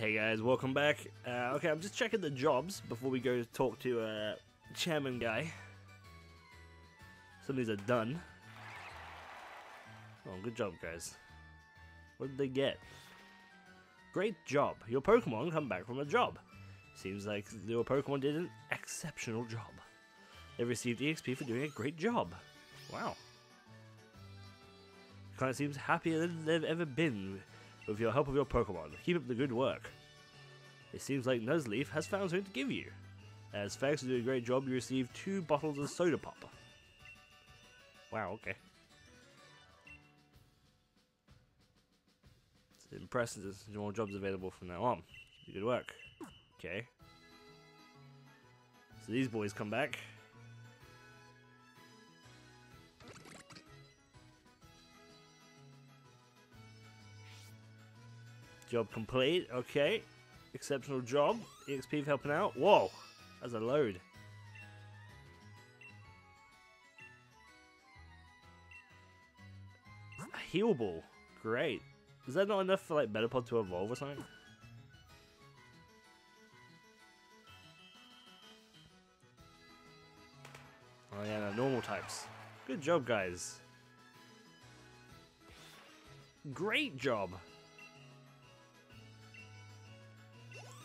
Hey guys, welcome back. Uh, okay, I'm just checking the jobs before we go to talk to uh, chairman guy. Some of these are done. Oh, good job, guys. What did they get? Great job. Your Pokemon come back from a job. Seems like your Pokemon did an exceptional job. They received EXP for doing a great job. Wow. Kind of seems happier than they've ever been with your help of your Pokemon. Keep up the good work. It seems like Nuzleaf has found something to give you. As thanks for doing a great job, you receive two bottles of Soda Pop. Wow, okay. It's impressive there's more jobs available from now on. Good work. Okay. So these boys come back. Job complete. Okay. Exceptional job. EXP helping out. Whoa. That's a load. A heal ball. Great. Is that not enough for like Metapod to evolve or something? Oh yeah, no, normal types. Good job, guys. Great job.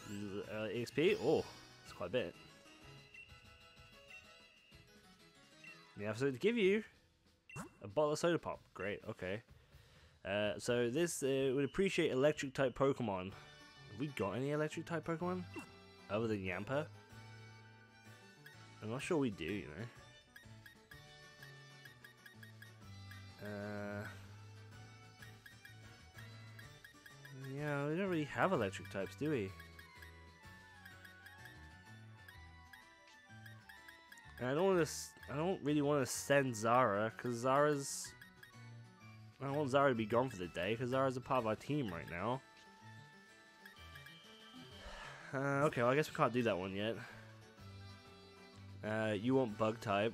Uh, XP? Oh, it's quite a bit. Something to give you. A bottle of soda pop. Great, okay. Uh, so this uh, would appreciate electric type Pokemon. Have we got any electric type Pokemon? Other than Yamper? I'm not sure we do, you know. Uh, yeah, we don't really have electric types, do we? And I don't want to. I don't really want to send Zara because Zara's. I don't want Zara to be gone for the day because Zara's a part of our team right now. Uh, okay, well I guess we can't do that one yet. Uh, you want bug type.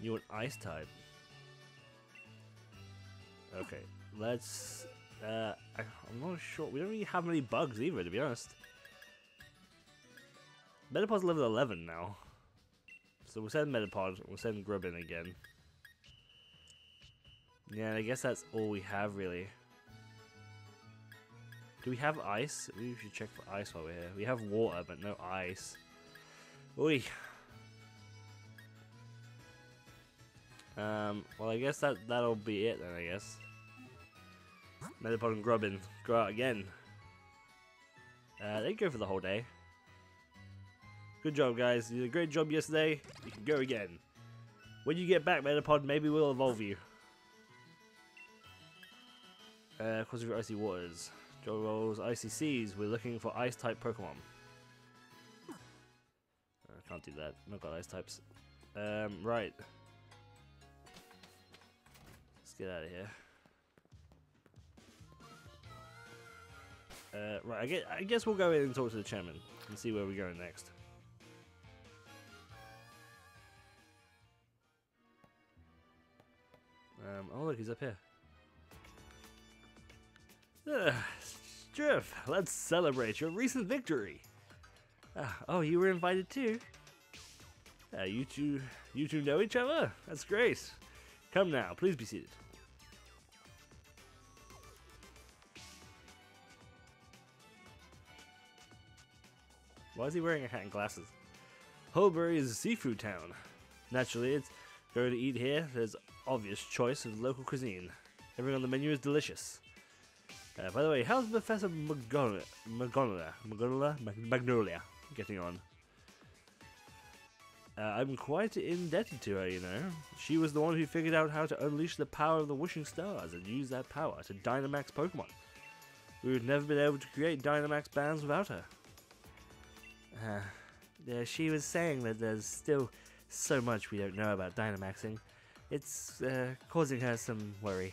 You want ice type. Okay, let's. Uh, I, I'm not sure. We don't really have many bugs either, to be honest. Metapod's level 11 now. So we'll send Metapod, we'll send Grubbin again. Yeah, I guess that's all we have really. Do we have ice? We should check for ice while we're here. We have water, but no ice. Oi. Um, well I guess that, that'll be it then, I guess. Metapod and Grubbin, go out again. Uh, they go for the whole day. Good job, guys. You did a great job yesterday. You can go again. When you get back, Metapod, maybe we'll evolve you. Uh, because of your icy waters. Joe rolls icy seas. We're looking for ice type Pokemon. I can't do that. I've got ice types. Um, right. Let's get out of here. Uh, right, I guess, I guess we'll go in and talk to the chairman and see where we're going next. Um, oh look, he's up here. Uh, Striff, let's celebrate your recent victory. Uh, oh, you were invited too. Uh, you two, you two know each other. That's great. Come now, please be seated. Why is he wearing a hat and glasses? Hulbury is a seafood town. Naturally, it's going to eat here. There's obvious choice of local cuisine. Everything on the menu is delicious. Uh, by the way, how's Professor Magnolia, Magnolia, Magnolia, Magnolia getting on? Uh, I'm quite indebted to her, you know. She was the one who figured out how to unleash the power of the wishing stars and use that power to Dynamax Pokemon. We would never been able to create Dynamax bands without her. Uh, she was saying that there's still so much we don't know about Dynamaxing. It's uh, causing her some worry.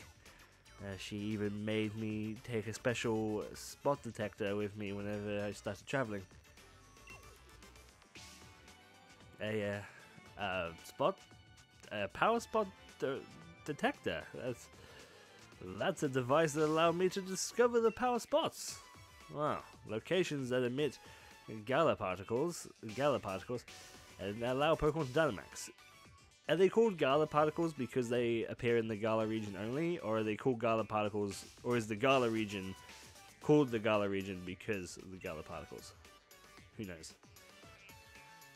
Uh, she even made me take a special spot detector with me whenever I started traveling. A uh, uh, spot, a power spot de detector. That's That's a device that allowed me to discover the power spots. Wow, locations that emit Galar particles, Galar particles, and allow Pokemon to Dynamax. Are they called Galar particles because they appear in the Galar region only, or are they called Galar particles, or is the Galar region called the Galar region because of the Galar particles? Who knows?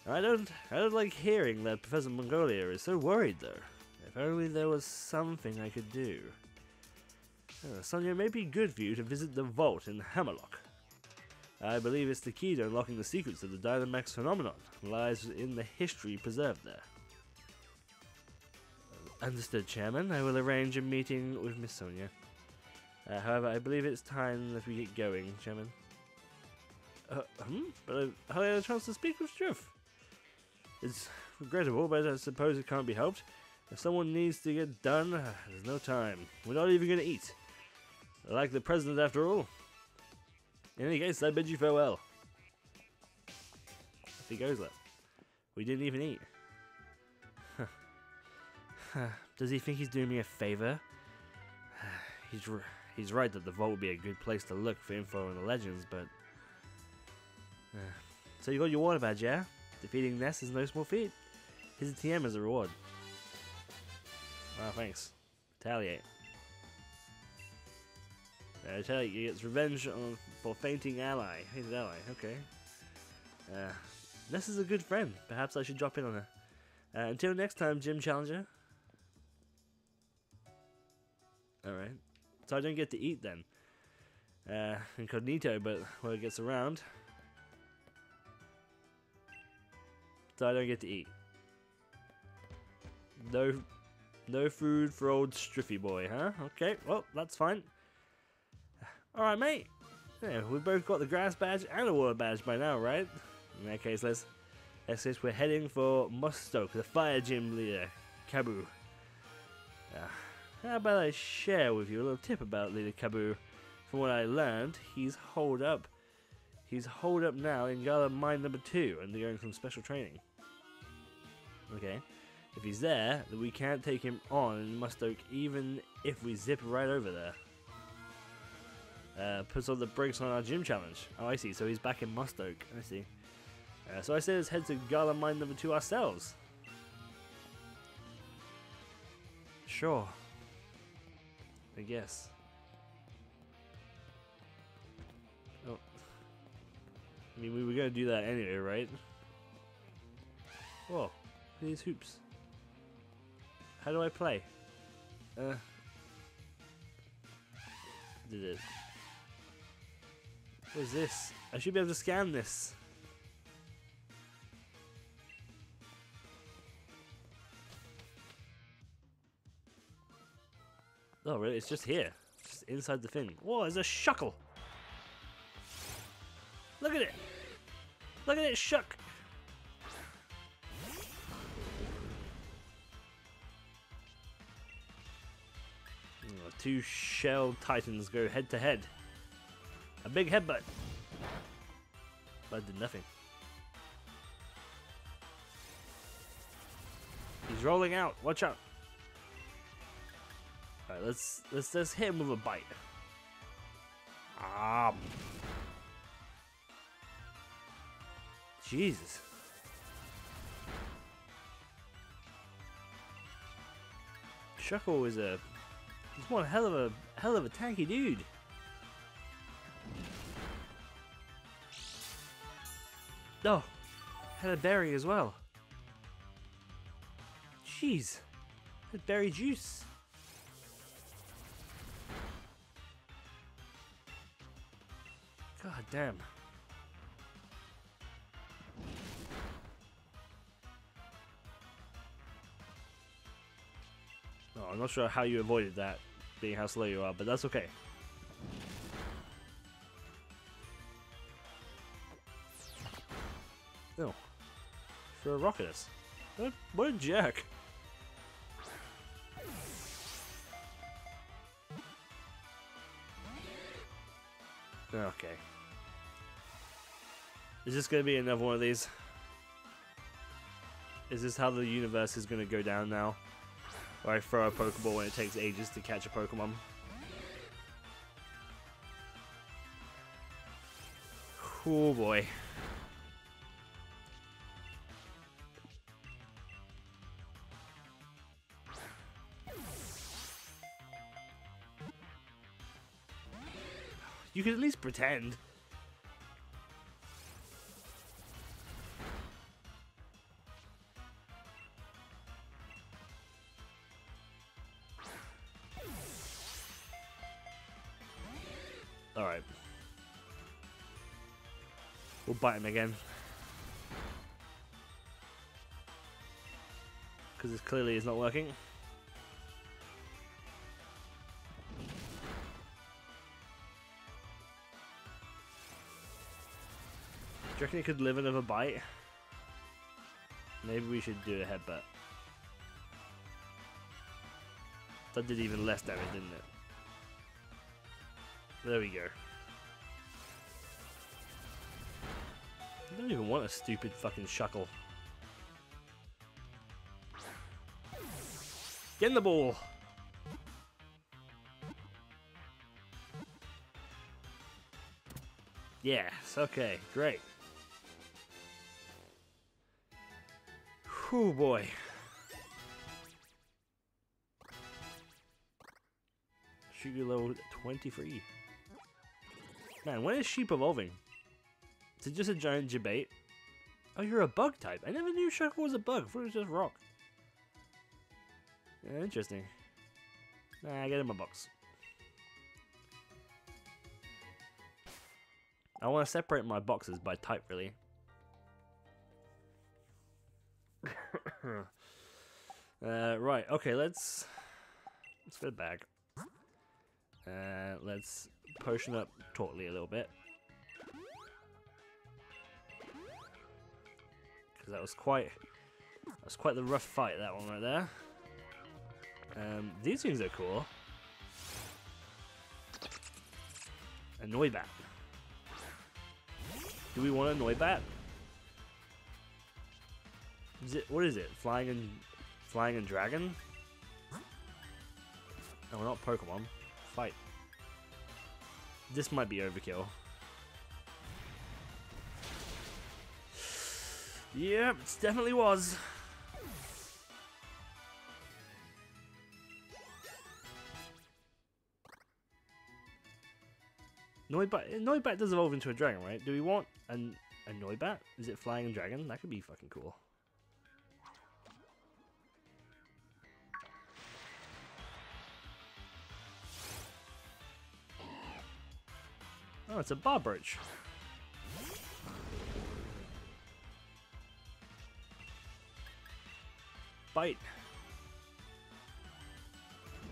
I don't, I don't like hearing that Professor Mongolia is so worried though. If only there was something I could do. Uh, Sonia, it may be good for you to visit the vault in Hammerlocke. I believe it's the key to unlocking the secrets of the Dynamax phenomenon. Lies in the history preserved there. Understood, Chairman. I will arrange a meeting with Miss Sonia. Uh, however, I believe it's time that we get going, Chairman. Uh, hmm? But I hardly had a chance to speak with Struff. It's regrettable, but I suppose it can't be helped. If someone needs to get done, uh, there's no time. We're not even going to eat. Like the president, after all. In any case, I bid you farewell. Off he goes, then. We didn't even eat. Does he think he's doing me a favor? he's he's right that the vault would be a good place to look for info on the legends, but. Uh, so you got your water badge, yeah? Defeating Ness is no small feat. Here's a TM as a reward. Wow, thanks. Retaliate. Uh, retaliate gets revenge on, for fainting ally. Hated ally, okay. Uh, Ness is a good friend. Perhaps I should drop in on her. Uh, until next time, Gym Challenger. Alright. So I don't get to eat then. Uh, incognito, but when it gets around. So I don't get to eat. No, no food for old Striffy boy, huh? Okay, well, that's fine. Alright, mate. Yeah, we both got the grass badge and the water badge by now, right? In that case, let's, just, we're heading for Mustoke, the fire gym leader, Kabu. Uh, how about I share with you a little tip about Leader Kabu? From what I learned, he's holed up. He's holed up now in Galar Mine Number 2, undergoing some special training. Okay. If he's there, then we can't take him on in Mustoke even if we zip right over there. Uh, puts all the brakes on our gym challenge. Oh, I see. So he's back in Mustoke. I see. Uh, so I say let's head to Galar Mine number two ourselves. Sure. I guess. Oh. I mean, we were gonna do that anyway, right? Whoa. These hoops. How do I play? Uh. Did it. What is this? I should be able to scan this. Oh, really? It's just here. Just inside the thing. Whoa, there's a shuckle! Look at it! Look at it, shuck! Oh, two shell titans go head to head. A big headbutt. But did nothing. He's rolling out. Watch out. Alright, let's let's let's hit him with a bite. Ah. Jesus. Shuckle is a he's one hell of a hell of a tanky dude. Oh, had a berry as well. Jeez, had berry juice. God damn. Oh, I'm not sure how you avoided that, being how slow you are, but that's okay. No. For a rock at us. What, a jerk. Is this going to be another one of these? Is this how the universe is going to go down now? Where I throw a Pokeball when it takes ages to catch a Pokemon? Oh boy. You could at least pretend. Bite him again. Because this clearly is not working. Do you reckon he could live another bite? Maybe we should do a headbutt. That did even less damage, didn't it? There we go. I don't even want a stupid fucking shuckle. Get in the ball! Yes, okay, great. Whew, boy. Sugar level 23. Man, when is sheep evolving? Is it just a giant debate? Oh, you're a bug type. I never knew Shuckle was a bug. I thought it was just rock. Yeah, interesting. Nah, get in my box. I want to separate my boxes by type, really. uh, right, okay, let's let's get back. Uh, let's potion up Tortly a little bit. Because that was quite that was quite the rough fight, that one right there. Um, these things are cool. Annoy Noibat. Do we want a Noibat? Is it what is it? Flying and flying and dragon? No, not Pokemon. Fight. This might be overkill. Yep, it definitely was. Noibat, Noibat does evolve into a dragon, right? Do we want an, a Noibat? Is it flying dragon? That could be fucking cool. Oh, it's a Barboach. Bite.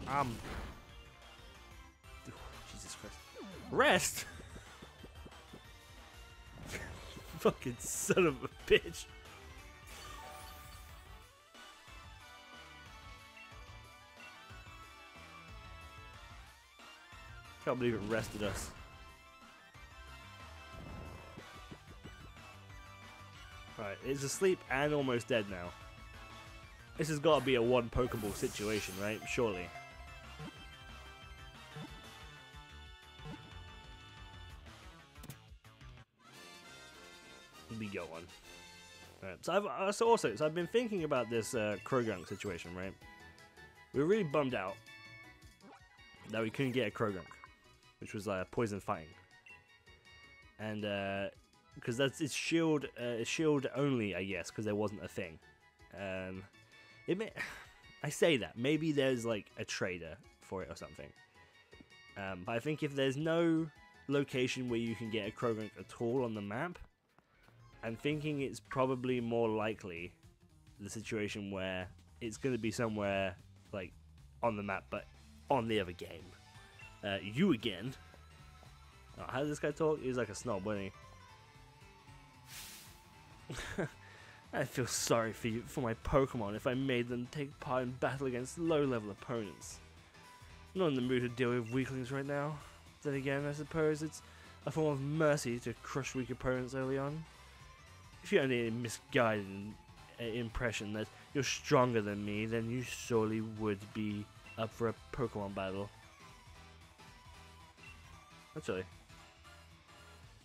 Um. Jesus Christ. Rest? Fucking son of a bitch. Can't believe it rested us. Right, it's asleep and almost dead now. This has got to be a one Pokeball situation, right? Surely. We got one. Right, so I've uh, so also so I've been thinking about this uh, Croagunk situation, right? We were really bummed out that we couldn't get a Croagunk, which was uh, poison fighting, and uh, because that's it's shield uh, shield only, I guess, because there wasn't a thing. Um, it may, I say that maybe there's like a trader for it or something. Um, but I think if there's no location where you can get a Croagunk at all on the map, I'm thinking it's probably more likely the situation where it's going to be somewhere like on the map, but on the other game. Uh, you again. Oh, how does this guy talk? He's like a snob, wasn't he? I feel sorry for you, for my Pokemon if I made them take part in battle against low-level opponents. I'm not in the mood to deal with weaklings right now. Then again, I suppose it's a form of mercy to crush weak opponents early on. If you had a misguided impression that you're stronger than me, then you surely would be up for a Pokemon battle. Actually,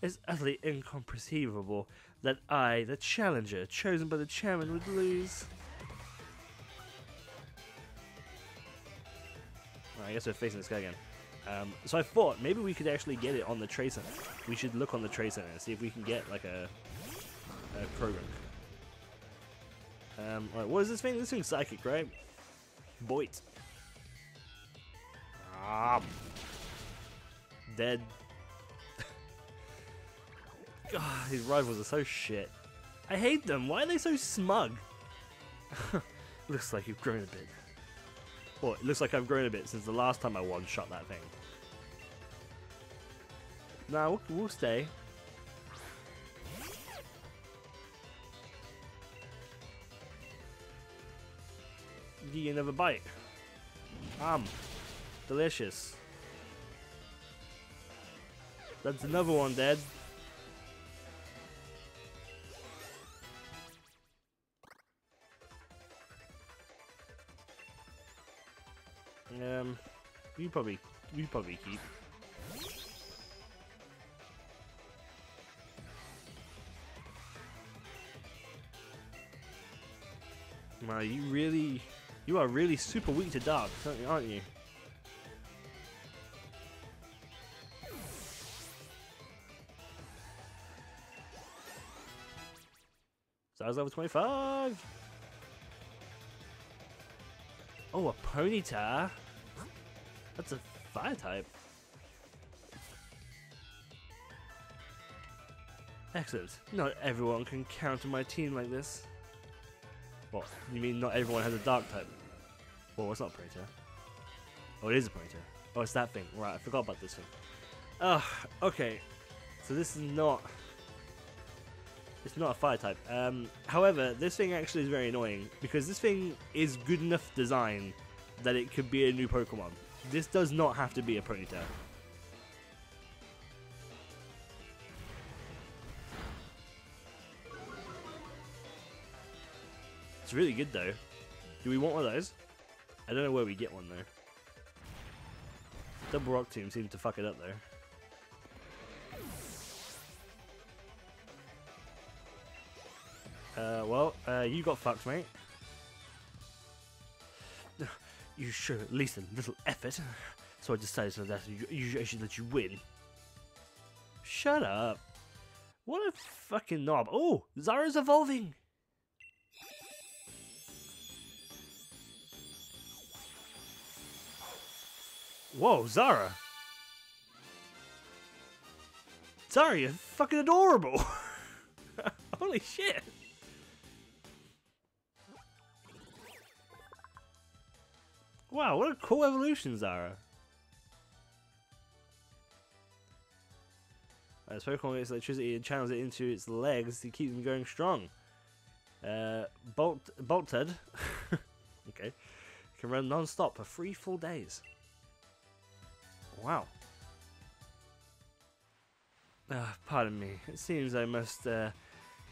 It's utterly incomprehensible that I, the challenger chosen by the chairman, would lose. Well, I guess we're facing this guy again. Um, so I thought maybe we could actually get it on the Trade Center. We should look on the Trade Center and see if we can get like a, a Croagunk. Um, what is this thing? This thing's psychic, right? Boit. Ah. Dead. God, these rivals are so shit. I hate them. Why are they so smug? Looks like you've grown a bit. Well, it looks like I've grown a bit since the last time I one-shot that thing. Nah, we'll, we'll stay. You another bite. Um, delicious. That's another one dead. Um, you probably, you probably keep. Wow, you really, you are really super weak to dark, aren't you? Size level 25! Oh, a Ponyta? That's a fire type. Excellent. Not everyone can counter my team like this. What? You mean not everyone has a dark type? Well, it's not a Ponyta. Oh, it is a Ponyta. Oh, it's that thing. Right, I forgot about this thing. Ugh, okay. So this is not... It's not a fire type. Um, however, this thing actually is very annoying because this thing is good enough design that it could be a new Pokemon. This does not have to be a Ponyta. It's really good though. Do we want one of those? I don't know where we get one though. Double Rock Tomb seems to fuck it up though. Uh, well, uh, you got fucked, mate. You should at least a little effort, so I decided that you, I should let you win. Shut up. What a fucking knob. Oh, Zara's evolving. Whoa, Zara. Zara, you're fucking adorable. Holy shit. Wow, what a cool evolution, Zara. As Pokemon gets electricity and channels it into its legs to keep them going strong. Uh, Bolt Boltund, okay, can run non-stop for three full days. Wow. Uh, pardon me. It seems I must uh,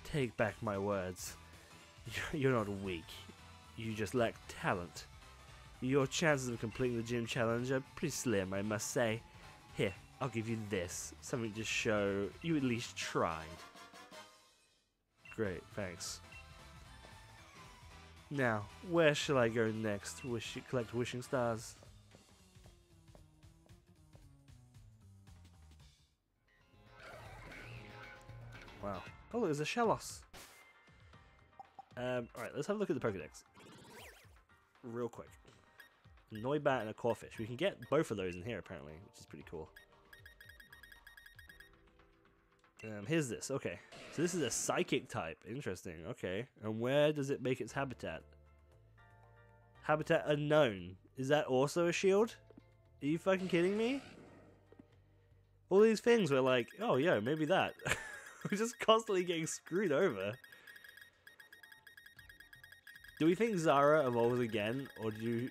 take back my words. You're not weak. You just lack talent. Your chances of completing the gym challenge are pretty slim, I must say. Here, I'll give you this. Something to show you at least tried. Great, thanks. Now, where shall I go next? Wish collect wishing stars. Wow. Oh, there's a Shellos. Um, alright, let's have a look at the Pokedex. Real quick. Noibat and a Corphish. We can get both of those in here, apparently, which is pretty cool. Um, here's this. Okay. So this is a Psychic type. Interesting. Okay. And where does it make its habitat? Habitat unknown. Is that also a shield? Are you fucking kidding me? All these things were like, oh yeah, maybe that. we're just constantly getting screwed over. Do we think Zara evolves again, or do you,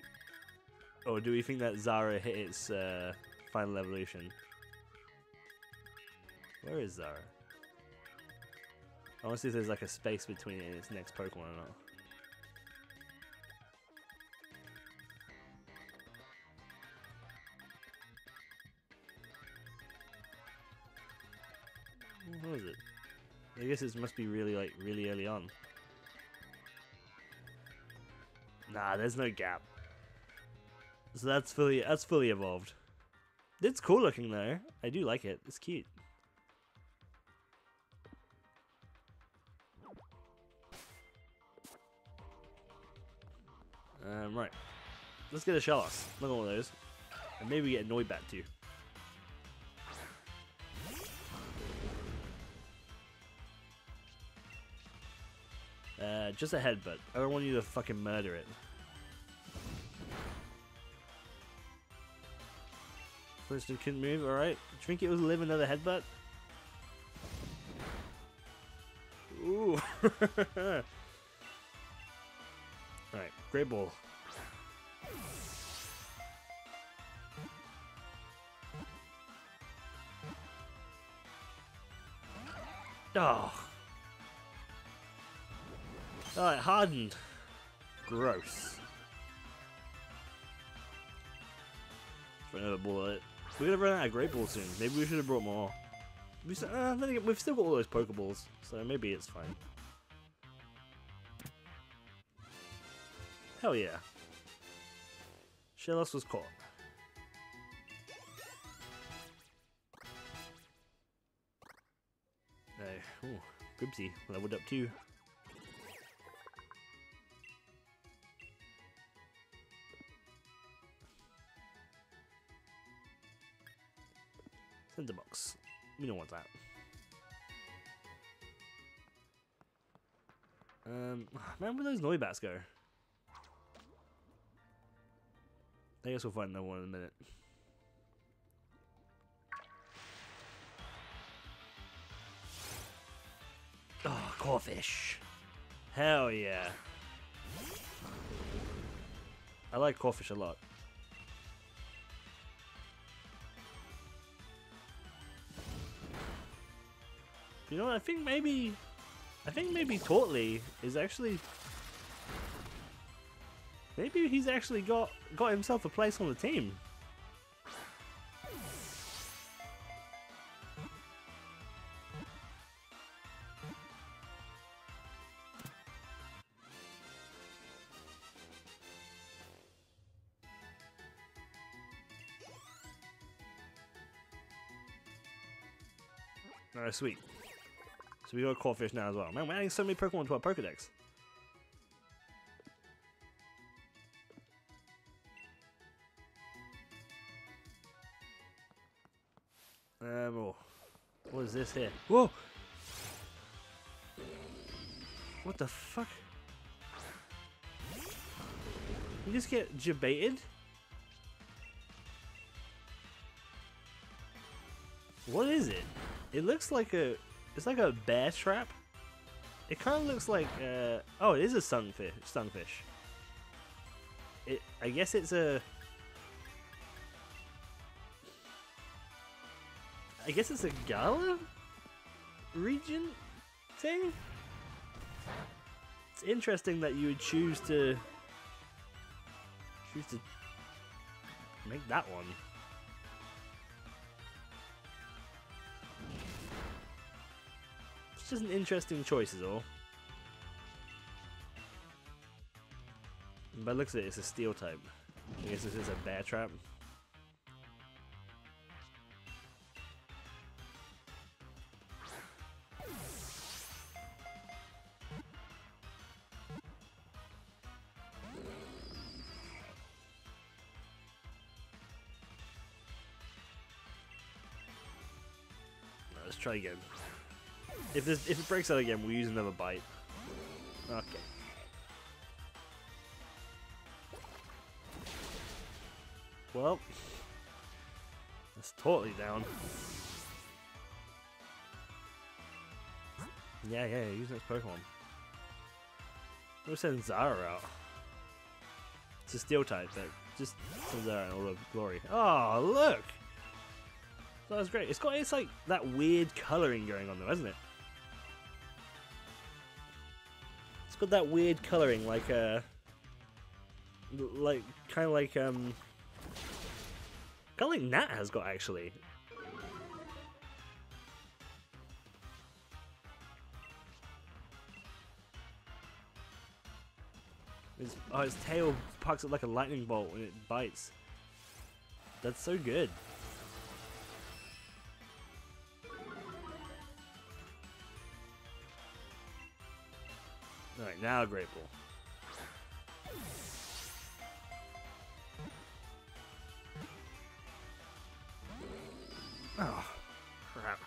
or do we think that Zara hit its uh, final evolution? Where is Zara? I want to see if there's like a space between it and its next Pokemon or not. What is it? I guess it must be really like really early on. Nah, there's no gap. So that's fully that's fully evolved. It's cool looking though. I do like it. It's cute. Um, right. Let's get a Shellos. Look at of those. And maybe we get a Noibat too. Uh, just a headbutt. I don't want you to fucking murder it. Flintstone couldn't move, alright. Trinket was live another headbutt. Ooh. alright, great ball. Oh. Oh, it hardened. Gross. Throw another it. We're gonna run out of Great Balls soon. Maybe we should have brought more. We, uh, we've still got all those Pokeballs, so maybe it's fine. Hell yeah. Shellos was caught. Uh, ooh, leveled up too. Center box. We don't want that. Um, man, where those Noibats go? I guess we'll find another one in a minute. Oh, Corphish. Hell yeah. I like Corphish a lot. You know? I think maybe, I think maybe Tortly is actually, maybe he's actually got got himself a place on the team. Alright, sweet. So we got Corphish now as well. Man, we're adding so many Pokemon to our Pokedex. Um, oh. What is this here? Whoa! What the fuck? You just get jebaited? What is it? It looks like a it's like a bear trap. It kind of looks like uh, oh, it is a Stunfisk. Stunfisk. It. I guess it's a. I guess it's a Galar region thing. It's interesting that you would choose to choose to make that one. Just an interesting choice, is all. But looks of it, it's a steel type. I guess this is a bear trap. Let's try again. If this if it breaks out again, we'll use another bite. Okay. Well, that's totally down. Yeah, yeah, use next Pokemon. We'll send Zara out. It's a steel type, but just send Zara in all the glory. Oh, look! That was great. It's got it's like that weird colouring going on though, hasn't it? got that weird colouring, like a... Like, kind of like, um... Kind of like Nat has got, actually. His, oh, his tail pucks it like a lightning bolt when it bites. That's so good. Alright, now Great Ball. Oh, crap.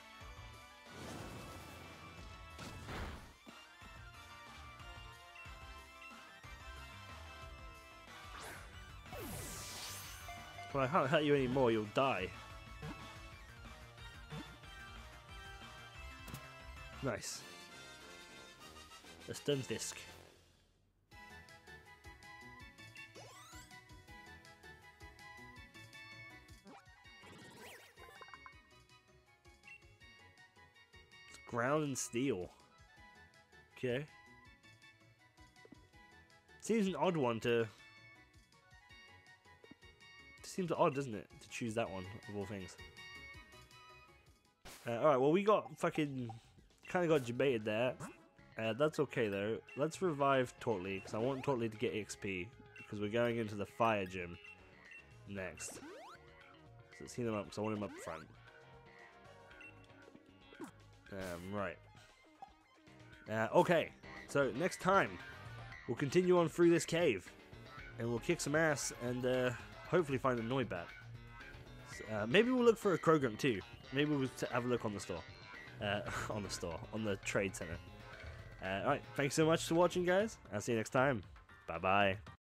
Well, I can't hurt you anymore, you'll die. Nice. A Stunfisk. It's ground and steel. Okay. Seems an odd one to. Seems odd, doesn't it, to choose that one of all things. Uh, Alright, well, we got fucking. Kind of got debated there. Uh, that's okay though. Let's revive Tortly because I want Tortly to get XP because we're going into the fire gym next. So let's heal him up because I want him up front. Um, right. Uh, okay, so next time we'll continue on through this cave and we'll kick some ass and uh, hopefully find a Noibat. Uh, maybe we'll look for a Croagunk too. Maybe we'll have a look on the store. Uh, on the store, on the trade center. Uh, Alright, thanks so much for watching, guys. I'll see you next time. Bye bye.